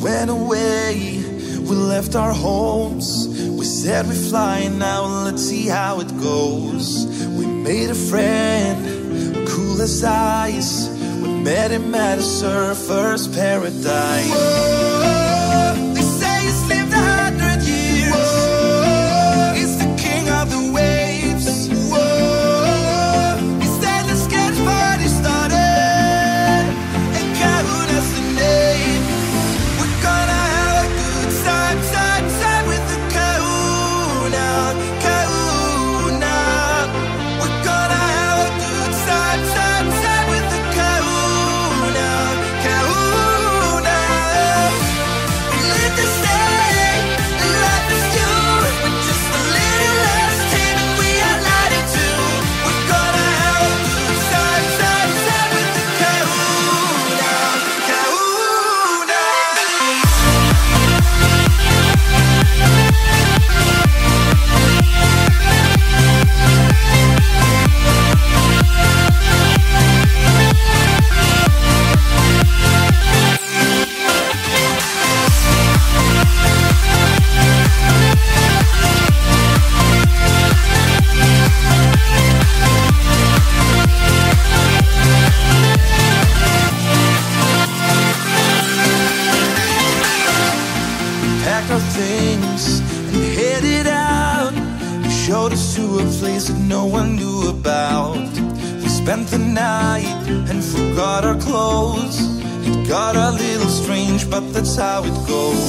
went away, we left our homes. We said we're flying now, let's see how it goes. We made a friend, cool as ice. We met him at a surfer's paradise. Whoa, things and headed out. He showed us to a place that no one knew about. We spent the night and forgot our clothes. It got a little strange, but that's how it goes.